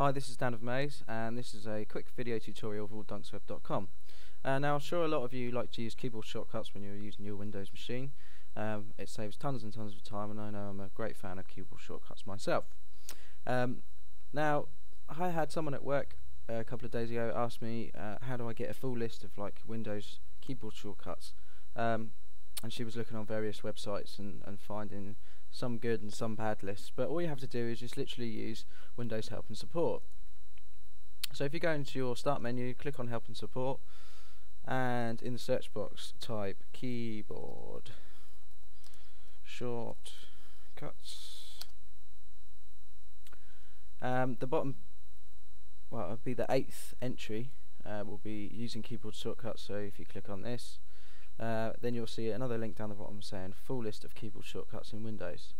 Hi, this is Dan of Maze, and this is a quick video tutorial of alldunksweb.com. Uh, now, I'm sure a lot of you like to use keyboard shortcuts when you're using your Windows machine. Um, it saves tons and tons of time, and I know I'm a great fan of keyboard shortcuts myself. Um, now, I had someone at work a couple of days ago ask me uh, how do I get a full list of like Windows keyboard shortcuts, um, and she was looking on various websites and, and finding some good and some bad lists, but all you have to do is just literally use Windows Help and Support. So if you go into your Start menu, click on Help and Support, and in the search box type keyboard shortcuts. Um, the bottom, well, it'll be the eighth entry. Uh, will be using keyboard shortcuts. So if you click on this, uh, then you'll see another link down the bottom saying full list of keyboard shortcuts in Windows.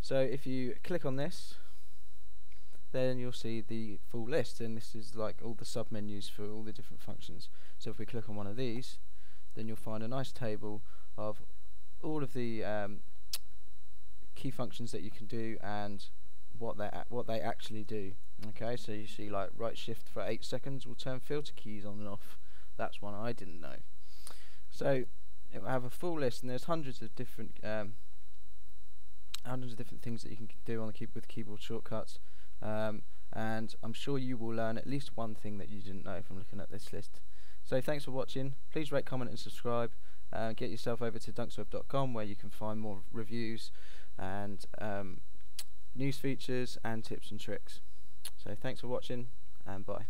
So if you click on this, then you'll see the full list, and this is like all the submenus for all the different functions. So if we click on one of these, then you'll find a nice table of all of the um, key functions that you can do and what they what they actually do. Okay, so you see like right shift for eight seconds will turn filter keys on and off. That's one I didn't know. So it will have a full list, and there's hundreds of different um, hundreds of different things that you can do on the keyboard with keyboard shortcuts. Um, and I'm sure you will learn at least one thing that you didn't know from looking at this list. So thanks for watching. Please rate, comment, and subscribe. Uh, get yourself over to duncsweb.com where you can find more reviews and um, news features and tips and tricks. So thanks for watching, and bye.